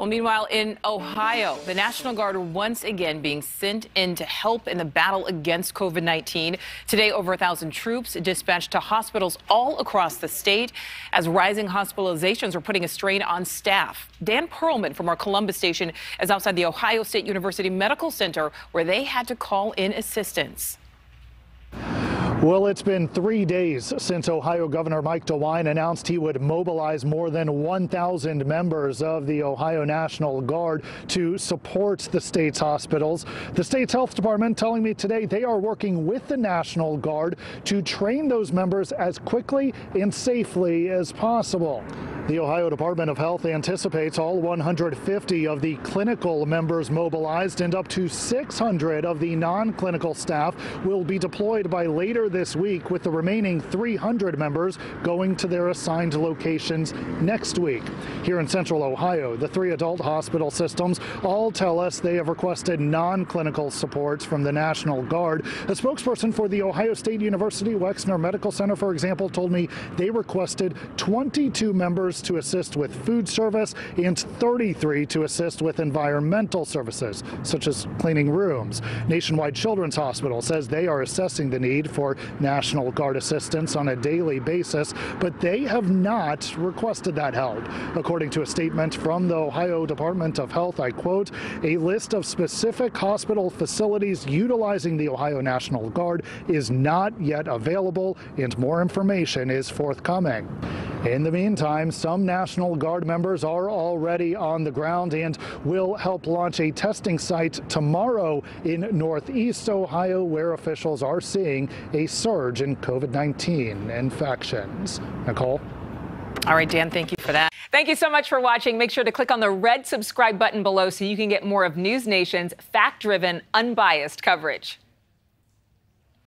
Well, meanwhile, in Ohio, the National Guard are once again being sent in to help in the battle against COVID 19. Today, over a thousand troops dispatched to hospitals all across the state as rising hospitalizations are putting a strain on staff. Dan Perlman from our Columbus station is outside the Ohio State University Medical Center where they had to call in assistance. Well, it's been three days since Ohio Governor Mike DeWine announced he would mobilize more than 1,000 members of the Ohio National Guard to support the state's hospitals. The state's health department telling me today they are working with the National Guard to train those members as quickly and safely as possible. The Ohio Department of Health anticipates all 150 of the clinical members mobilized and up to 600 of the non-clinical staff will be deployed by later this week with the remaining 300 members going to their assigned locations next week. Here in central Ohio, the three adult hospital systems all tell us they have requested non-clinical supports from the National Guard. A spokesperson for the Ohio State University Wexner Medical Center, for example, told me they requested 22 members to assist with food service and 33 to assist with environmental services, such as cleaning rooms. Nationwide Children's Hospital says they are assessing the need for National Guard assistance on a daily basis, but they have not requested that help. According to a statement from the Ohio Department of Health, I quote, a list of specific hospital facilities utilizing the Ohio National Guard is not yet available, and more information is forthcoming. In the meantime, some National Guard members are already on the ground and will help launch a testing site tomorrow in Northeast Ohio, where officials are seeing a surge in COVID 19 infections. Nichole? All right, Dan, thank you for that. Thank you so much for watching. Make sure to click on the red subscribe button below so you can get more of NewsNation's fact driven, unbiased coverage.